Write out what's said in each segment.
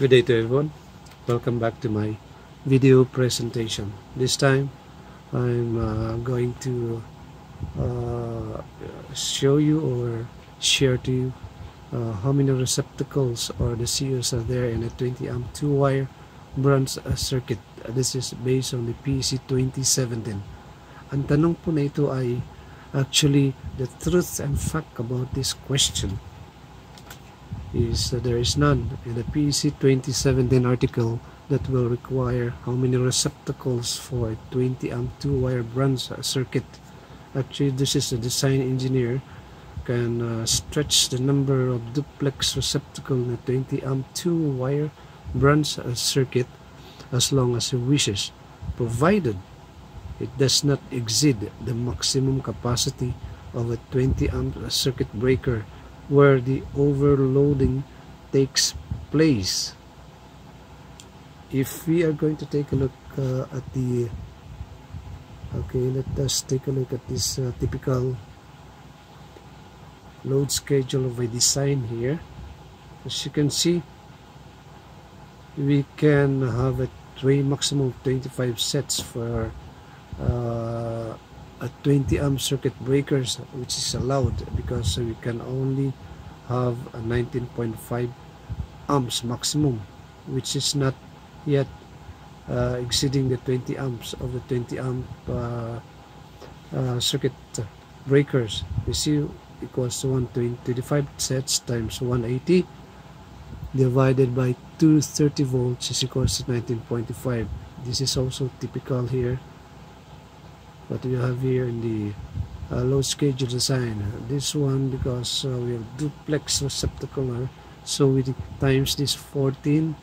Good day to everyone. Welcome back to my video presentation. This time I'm uh, going to uh, show you or share to you uh, how many receptacles or the CUs are there in a 20 amp 2 wire bronze uh, circuit. This is based on the PEC 2017. Ang tanong po na ito ay actually the truth and fact about this question is that there is none in the PEC 2017 article that will require how many receptacles for a 20 amp 2 wire branch circuit. Actually, this is a design engineer can uh, stretch the number of duplex receptacle in a 20 amp 2 wire branch uh, circuit as long as he wishes, provided it does not exceed the maximum capacity of a 20 amp uh, circuit breaker where the overloading takes place. If we are going to take a look uh, at the okay let us take a look at this uh, typical load schedule of a design here as you can see we can have a three maximum of 25 sets for uh, a 20 amp circuit breakers which is allowed because we can only have a 19.5 amps maximum which is not yet uh, exceeding the 20 amps of the 20 amp uh, uh, circuit breakers. You see equals to 125 sets times 180 divided by 230 volts is equals to 19.5 this is also typical here what we have here in the uh, load schedule design. This one because uh, we have duplex receptacle so we times this 14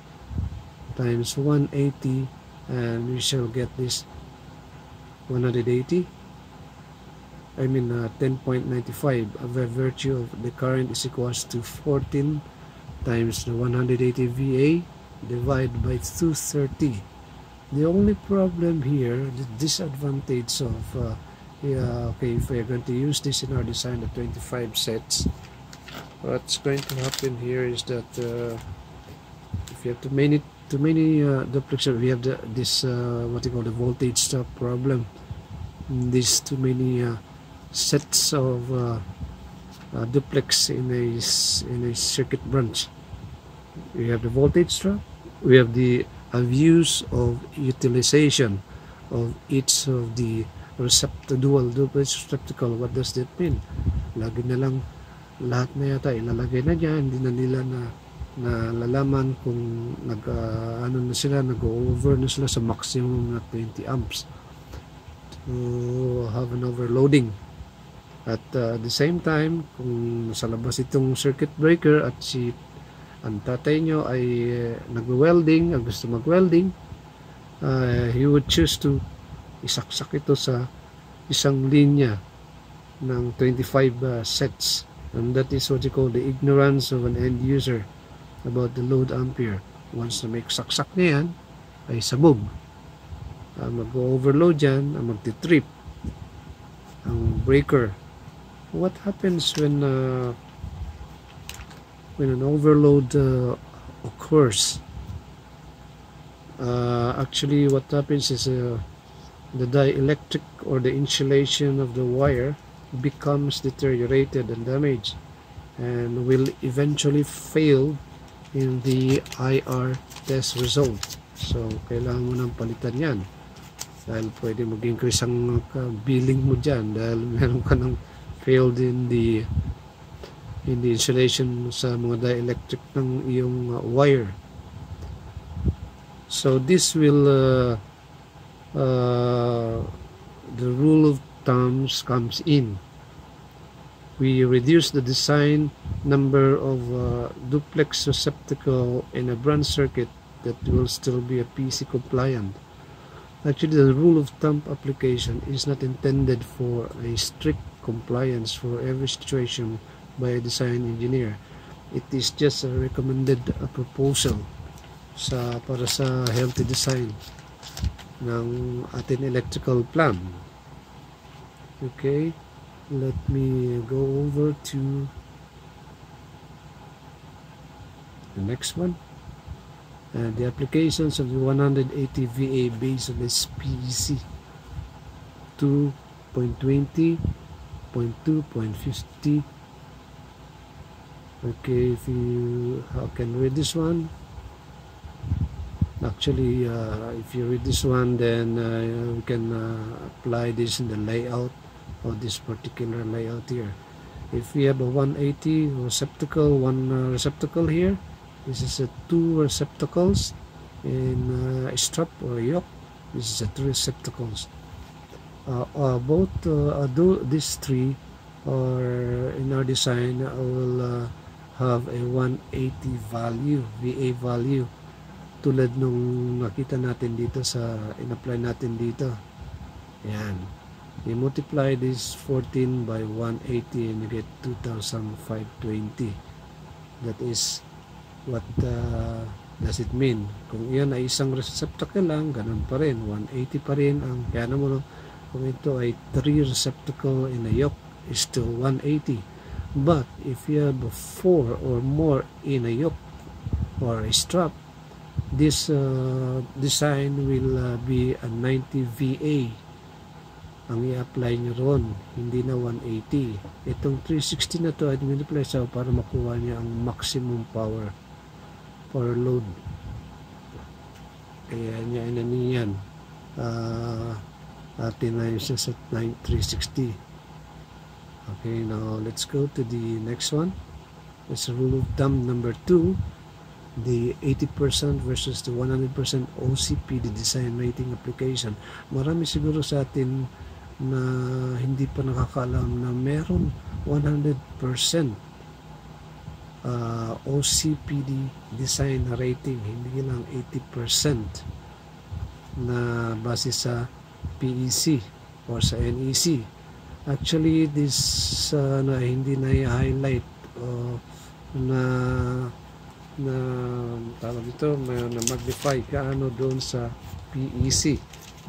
times 180 and we shall get this 180 I mean uh, 10.95 by virtue of the current is equals to 14 times the 180 VA divided by 230 the only problem here the disadvantage of uh, yeah okay if we're going to use this in our design the 25 sets what's going to happen here is that uh, if you have too many too many uh, duplexer we have the, this uh, what you call the voltage drop problem. These too many uh, sets of uh, uh, duplex in a in a circuit branch. We have the voltage drop we have the abuse of utilization of each of the duplex receptacle. What does that mean? Lagi na lang lahat na yata ilalagay na dyan. Hindi na nila na nalalaman kung nag uh, ano na sila nag-over na sila sa maximum na 20 amps. To have an overloading. At uh, the same time kung sa labas itong circuit breaker at si ang tatay nyo ay uh, nag-welding, gusto mag-welding, uh, he would choose to isaksak ito sa isang linya ng 25 uh, sets. And that is what you call the ignorance of an end user about the load ampere. Once na may saksak na yan, ay sabog. Uh, Mag-overload yan, uh, magti-trip ang breaker. What happens when uh, when an overload uh, occurs. Uh, actually what happens is uh, the dielectric or the insulation of the wire becomes deteriorated and damaged and will eventually fail in the IR test result. So kailangan mo nang palitan yan dahil pwede mag-increase ang uh, billing mo dyan dahil meron ka ng failed in the in the insulation sa mga dielectric ng iyong uh, wire. So this will uh, uh, the rule of thumbs comes in. We reduce the design number of uh, duplex receptacle in a branch circuit that will still be a PEC compliant. Actually, the rule of thumb application is not intended for a strict compliance for every situation by a design engineer. It is just a recommended a proposal sa para sa healthy design ng atin electrical plan. Okay, let me go over to the next one. and the applications of the 180 VA based on this PEC 2.20 0.2 0.50 okay if you how can read this one? Actually uh, if you read this one then uh, we can uh, apply this in the layout of this particular layout here. If we have a 180 receptacle one uh, receptacle here this is a two receptacles in uh, a strap or a yoke. This is a three receptacles. Uh, uh, both uh, these three or in our design will uh, have a 180 value VA value tulad nung nakita natin dito sa in-apply natin dito. Yan. You multiply this 14 by 180 and you get 2520 that is what uh, does it mean? Kung iyan ay isang receptacle lang ganun pa rin 180 pa rin ang kaya naman kung ito ay 3 receptacle in a yoke is still 180 but if you have 4 or more in a yoke or a strap this uh, design will uh, be a 90 VA ang i-apply nyo ron hindi na 180 itong 360 na to ay multiply sa para makuha niya ang maximum power power load. Kaya niya inaniyan uh, atin na siya sa 360 okay now let's go to the next one. It's rule of thumb number 2 the 80% versus the 100% OCP the design rating application. Marami siguro sa atin na hindi pa nakakaalam na meron 100% uh, OCPD design rating. Hindi lang 80% na base sa PEC or sa NEC. Actually, this uh, na hindi na i-highlight o na na tawag dito, na magnify kaano doon sa PEC.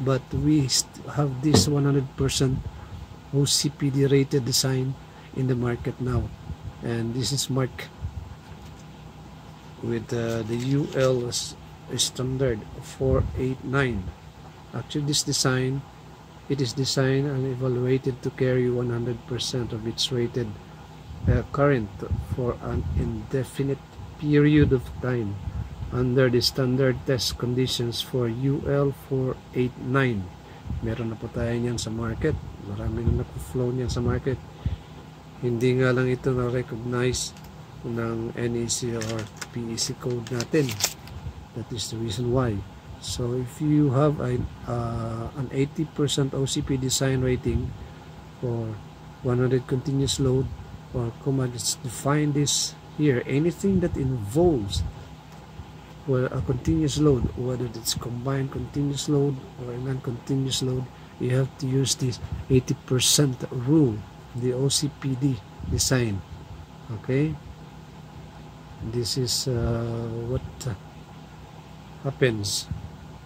But we have this 100% OCPD rated design in the market now. And this is marked with uh, the UL standard 489 actually this design it is designed and evaluated to carry 100% of its rated uh, current for an indefinite period of time under the standard test conditions for UL 489 meron na po tayo niyan sa market. Marami na naku-flow niyan sa market. Hindi nga lang ito na-recognize ng NEC or PEC code natin. That is the reason why so if you have a, uh, an 80% OCP design rating for 100 continuous load or command let's define this here anything that involves well, a continuous load whether it's combined continuous load or non-continuous load you have to use this 80% rule the OCPD design okay? This is uh, what happens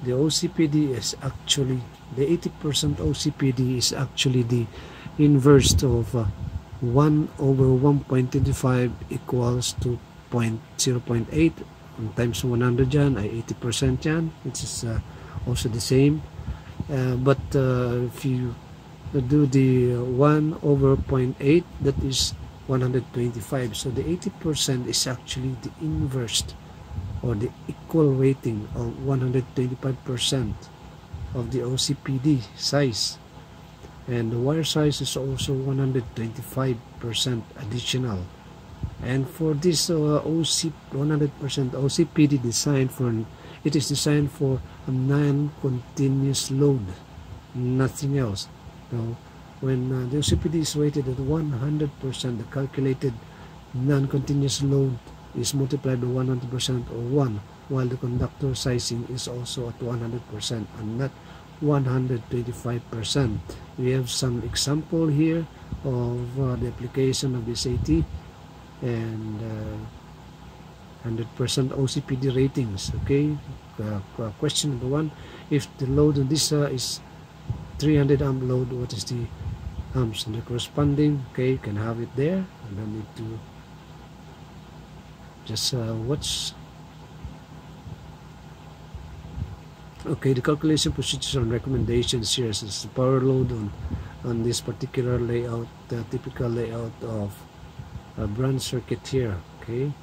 the OCPD is actually the 80% OCPD is actually the inverse of uh, 1 over 1.25 equals to 0.0.8 times 100 dyan ay 80% yan which is uh, also the same. Uh, but uh, if you do the 1 over 0.8 that is 125 so the 80% is actually the inverse or the equal weighting of 125% of the OCPD size. And the wire size is also 125% additional. And for this uh, OC 100% OCPD design for it is designed for a non-continuous load nothing else. Now when uh, the OCPD is rated at 100% the calculated non-continuous load is multiplied by 100% or 1 while the conductor sizing is also at 100% and not 125%. We have some example here of uh, the application of this AT and uh, 100% OCPD ratings. Okay, uh, question number one: If the load on this uh, is 300 amp load, what is the amps and the corresponding? Okay, you can have it there. I don't need to just uh, watch Okay, the calculation procedures and recommendations here is the power load on on this particular layout, the typical layout of a branch circuit here. Okay,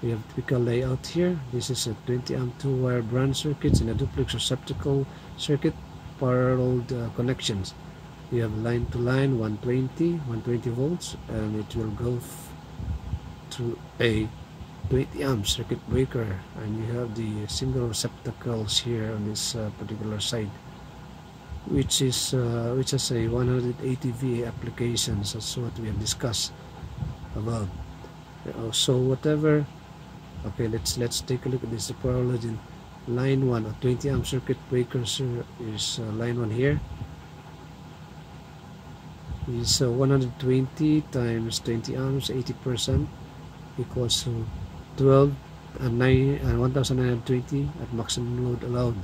we have typical layout here. This is a 20 amp two wire branch circuits in a duplex receptacle circuit parallel uh, connections. We have line to line 120, 120 volts, and it will go to a 20 amp circuit breaker and you have the single receptacles here on this uh, particular side which is uh, which has a 180 VA applications. That's what we have discussed about uh, so whatever okay let's let's take a look at this. The in line 1 a 20 amp circuit breaker is uh, line 1 here. Is uh, 120 times 20 amps 80 percent equals to 12 and 9 and 1920 at maximum load allowed.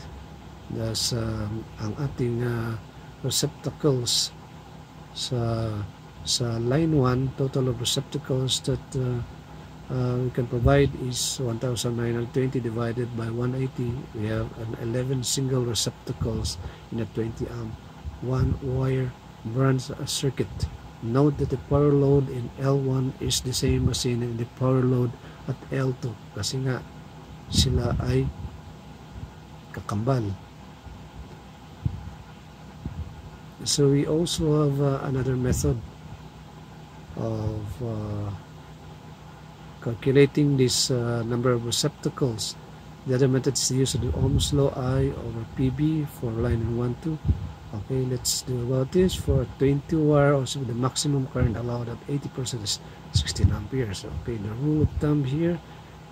Thus um, ang ating uh, receptacles sa sa line 1 total of receptacles that uh, uh, we can provide is 1920 divided by 180 we have an 11 single receptacles in a 20 amp one wire branch circuit note that the power load in L1 is the same as in the power load at L2 kasi nga sila ay kakambal. So we also have uh, another method of uh, calculating this uh, number of receptacles. The other method is the use the Ohm's law I over PB for line 1, 2. Okay, let's do about this. For 20 wire, also the maximum current allowed at 80% is 16 amperes okay the rule of thumb here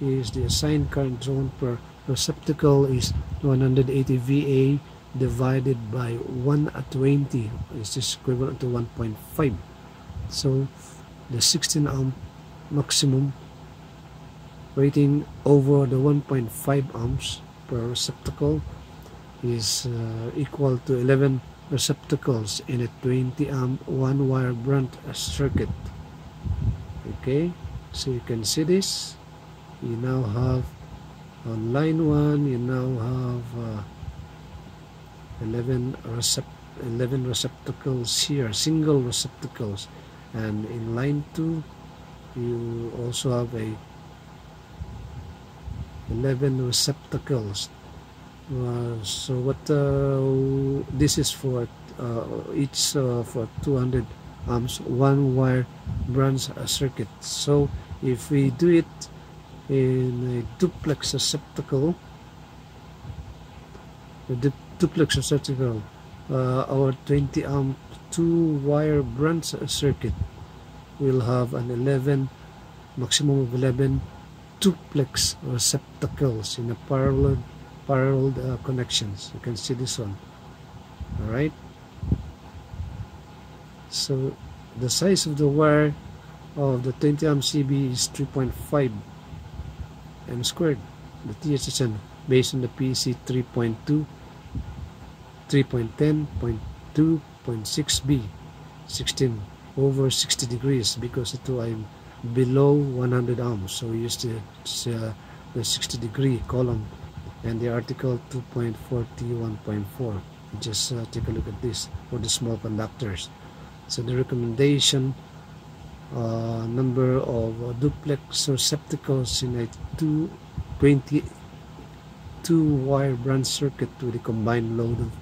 is the assigned current zone per receptacle is 180 VA divided by 1 at 20 is equivalent to 1.5 so the 16 amp maximum rating over the 1.5 amps per receptacle is uh, equal to 11 receptacles in a 20 amp one wire branch circuit. Okay so you can see this. You now have on line 1 you now have uh, 11 recept 11 receptacles here single receptacles. And in line 2 you also have a 11 receptacles uh, so what uh, this is for uh, each uh, for 200 amps one wire branch circuit. So if we do it in a duplex receptacle the duplex receptacle uh, our 20 amp two wire branch circuit will have an 11 maximum of 11 duplex receptacles in a parallel parallel uh, connections. You can see this one. All right? So the size of the wire of the 20 amp CB is 3.5 m squared. The THHN based on the PEC 3.2 3.10.2.6b 16 over 60 degrees because it I'm below 100 ohms so we use the, uh, the 60 degree column and the article 2.41.4 just uh, take a look at this for the small conductors. So the recommendation uh, number of uh, duplex receptacles in a 222 wire branch circuit with a combined load of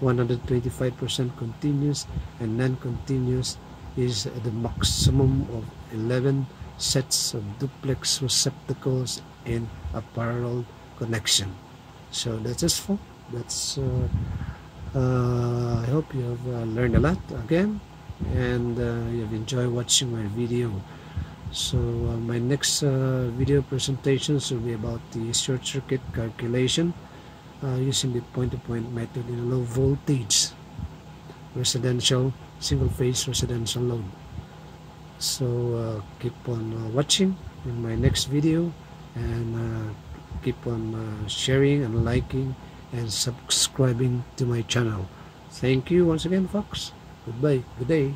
125% continuous and non-continuous is the maximum of 11 sets of duplex receptacles in a parallel connection so that's just for that's uh, uh, I hope you have uh, learned a lot again and uh, you've enjoyed watching my video. So uh, my next uh, video presentations will be about the short circuit calculation using the point-to-point -point method in a low voltage residential single phase residential load. So keep on watching in my next video and keep on uh, sharing and liking and subscribing to my channel thank you once again folks Goodbye. Good day.